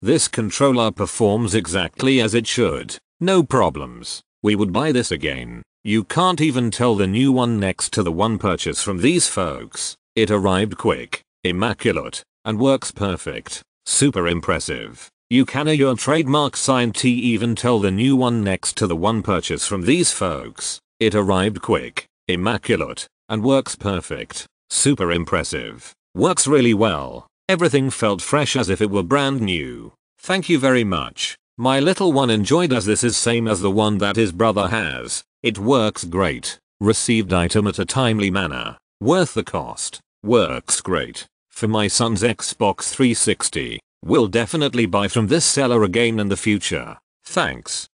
This controller performs exactly as it should. No problems. We would buy this again. You can't even tell the new one next to the one purchase from these folks. It arrived quick, immaculate, and works perfect. Super impressive. You can a your trademark sign T even tell the new one next to the one purchase from these folks. It arrived quick, immaculate, and works perfect. Super impressive. Works really well. Everything felt fresh as if it were brand new. Thank you very much. My little one enjoyed as this is same as the one that his brother has. It works great. Received item at a timely manner. Worth the cost. Works great. For my son's Xbox 360. Will definitely buy from this seller again in the future. Thanks.